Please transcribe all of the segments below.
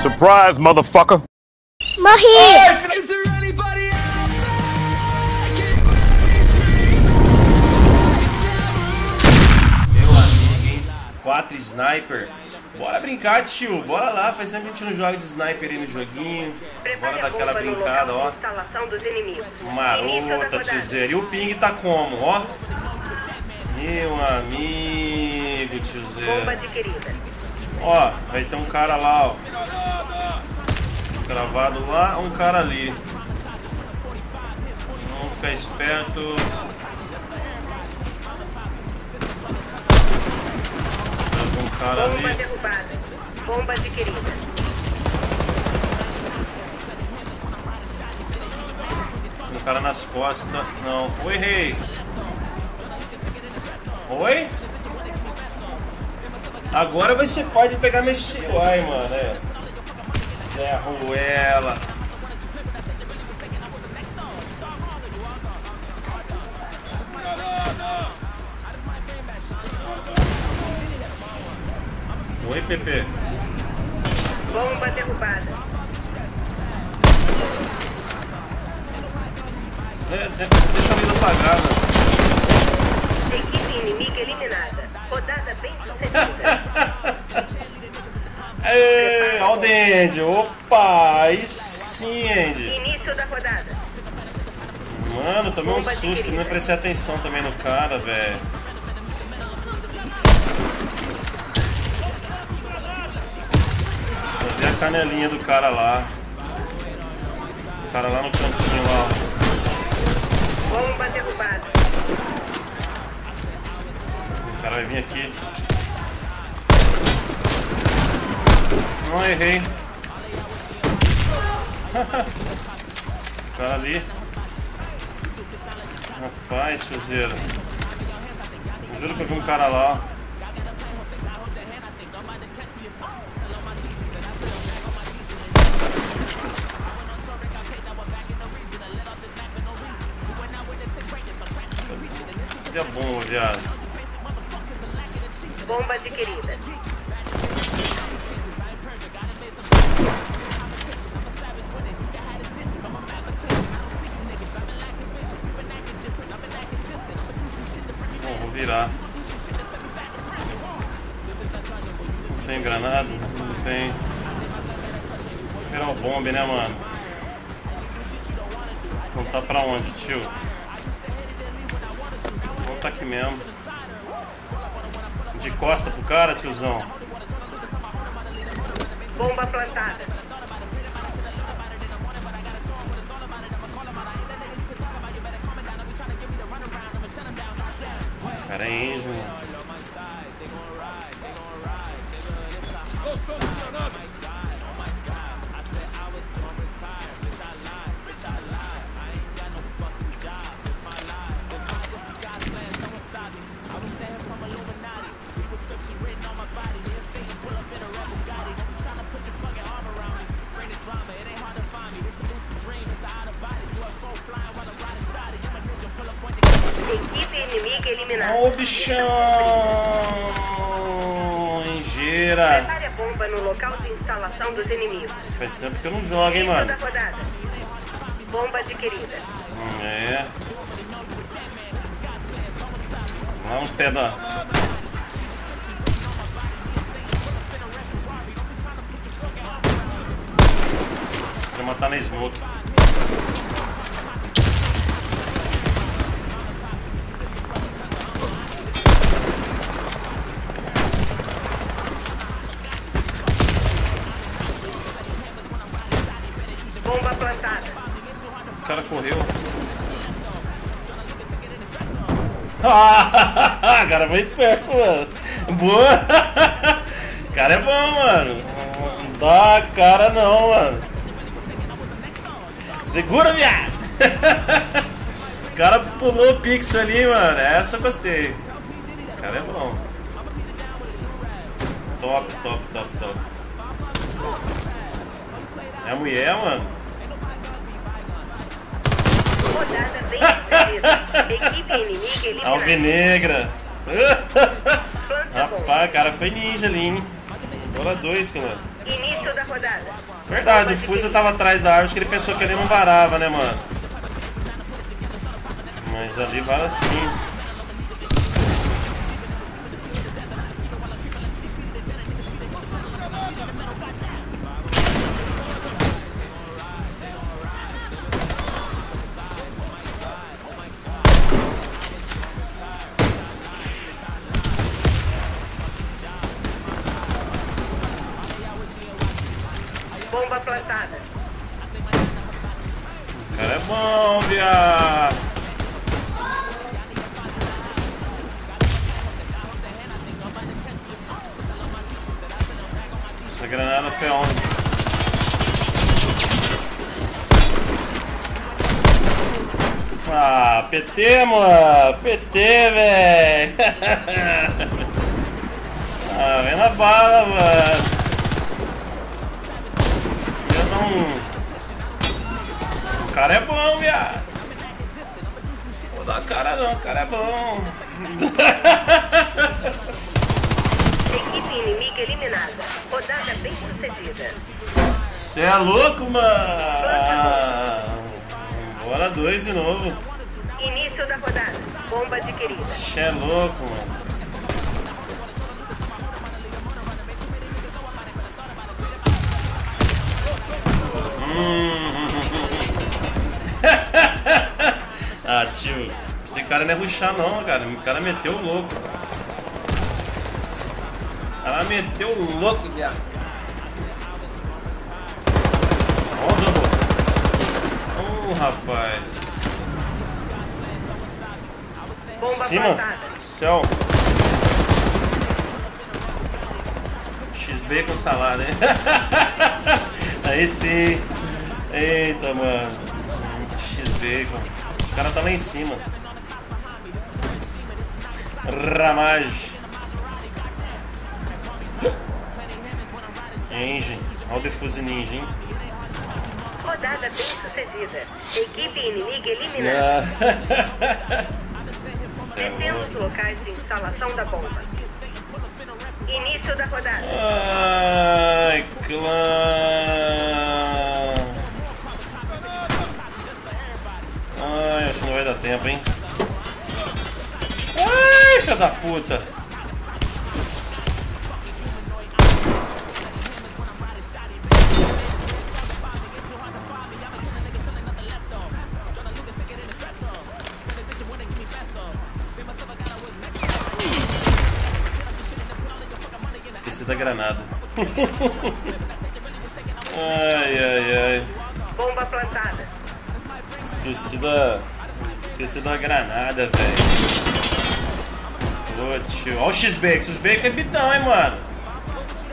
Surprise, motherfucker! Morri! Is there anybody out Meu amigo, hein? Quatro sniper. Bora brincar, tio. Bora lá. Faz tempo que a gente não joga de sniper aí no joguinho. Bora dar aquela brincada, ó. Marota, tiozeiro. E o ping tá como, ó? Meu amigo, Bomba tiozeiro. adquirida. Ó, vai ter um cara lá, ó. Cravado lá, um cara ali. Vamos ficar esperto. Tem um cara Bomba ali. derrubada. Bomba adquirida. Um cara nas costas. Não. Oi, rei. Oi? Agora você pode pegar meu estilo. Ai, mano. É. Zé Ruela. Oi, Pepe. Bomba derrubada. É, é, deixa a luz apagada. Equipe inimiga eliminada. Rodada bem sucedida. Ei, ó o Dendi. Opa, aí sim, Andy. Início da rodada. Mano, tomei um susto, não prestei atenção também no cara, velho. Só vi a canelinha do cara lá. O cara lá no cantinho lá. Bomba derrubada. Cara vai vir aqui. Não, errei. o cara ali. Rapaz, tiozeiro. Eu juro que eu vi um cara lá. ó. Seria bom, viado. Bomba adquirida. Bom, vou virar. Não tem granada? Não tem. Vou virar o bombe, né, mano? Voltar pra onde, tio? Voltar aqui mesmo. De costa pro cara, tiozão. Bomba plantada. Cara, é Angel. Eliminada. Ô, bichão! Engeira! Prepare a bomba no local de instalação dos inimigos. Faz tempo que eu não jogo, hein, mano? Bomba adquirida. Hum, É. Vamos, peda. Vou matar na smoke. Ah, cara foi esperto, mano. Boa. Cara é bom, mano. Não dá cara não, mano. Segura, viado. O cara pulou o pixel ali, mano. Essa eu gostei. O cara é bom. Top, top, top, top. É a mulher, mano. Rodada bem sucedida. Equipe inimiga eliminada. Alvinegra. Rapaz, o cara foi ninja ali, hein? Bola 2, cara. Início da rodada. Verdade, o Fusa tava atrás da árvore, que ele pensou que ele não varava, né, mano? Mas ali vara sim. Plantada. O cara é bom, viado. Essa granada foi onde? Ah, PT, mano. PT, velho. ah, vem na bala, mano. Não. O cara é bom, viado. Vou dar cara não, o cara é bom. Equipe inimiga eliminada. Rodada bem sucedida. Cê é louco, mano. Bora dois de novo. Início da rodada. Bomba adquirida. Cê é louco, mano. Tio, esse cara não é ruxar não, cara. O cara meteu o louco. O cara meteu o louco, viado. Onde eu vou? Oh, rapaz. Bomba Cima. plantada. Céu. XB com salada, hein? Aí sim. Eita, mano. XB com. O cara tá lá em cima. Ramage. Engine. Olha o defuse ninja, hein? Rodada bem sucedida. Equipe inimiga eliminada. Ah. Céu, Descendo os locais de instalação da bomba. Início da rodada. Ai, clã. Tempo, hein? Ai, filha da puta. Esqueci da granada. ai, ai, ai. Bomba plantada. Esqueci da. Esqueci da granada, velho. Tio. Ó o X-Bacon. X-Bacon é bitão, hein, mano.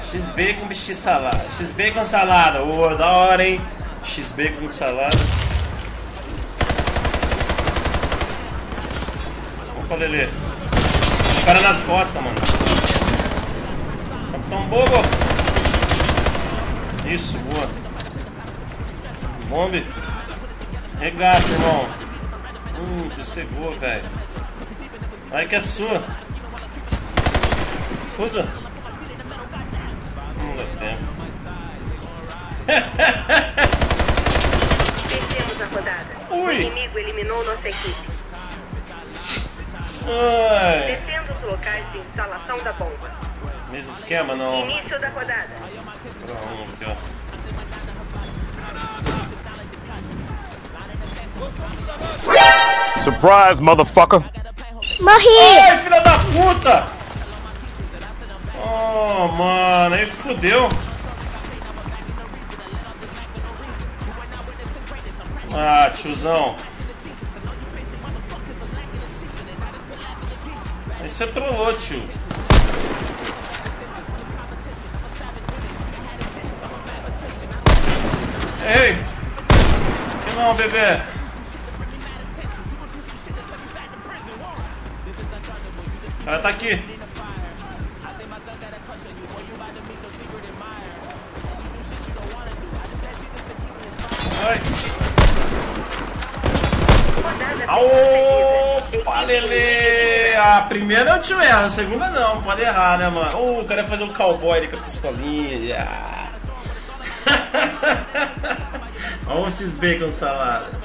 X-Bacon bicho salada. X-Bacon salada. Ô, da hora, hein. X-Bacon salada. Opa, Lelê. Cara nas costas, mano. Capitão Bobo. Isso, boa. Bombe. Regata, irmão. Hum, você cegou, velho. Vai que é sua. Fusa. Não dá tempo. Vencemos a rodada. Ui. O inimigo eliminou nossa equipe. Ai. Descendo os locais de instalação da bomba. Mesmo esquema, não. Início da rodada. Pronto, aqui, ó. Surprise, motherfucker. Morri! Ai, filha da puta! Oh, mano, aí fudeu. Ah, tiozão. Aí você trollou, tio. Ei! Que não, bebê? Cara tá aqui. Ai. Inimiga eliminada. a primeira eu te erro, a segunda não, pode errar, né, mano? Oh, o cara fazer um cowboy ali com a pistolinha. Ah. Olha o X-Bacon salada.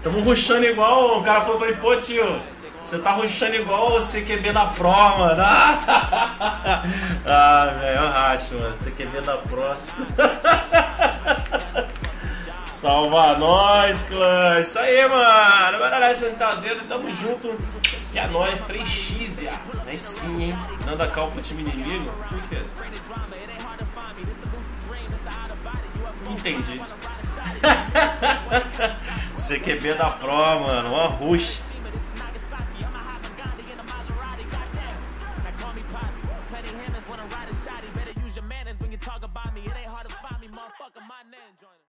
Tamo ruxando igual, o cara falou pra mim, pô tio, você tá ruxando igual o CQB da Pro, mano. Ah, velho, eu racho, mano. CQB da Pro. Salva nós, clã. Isso aí, mano. Baralhar sentar o dedo, tamo junto. E a nós, 3x, já. Aí sim, hein. Não dá cal pro time inimigo. Por quê? Entendi. CQB da Pro, mano. Uma rush.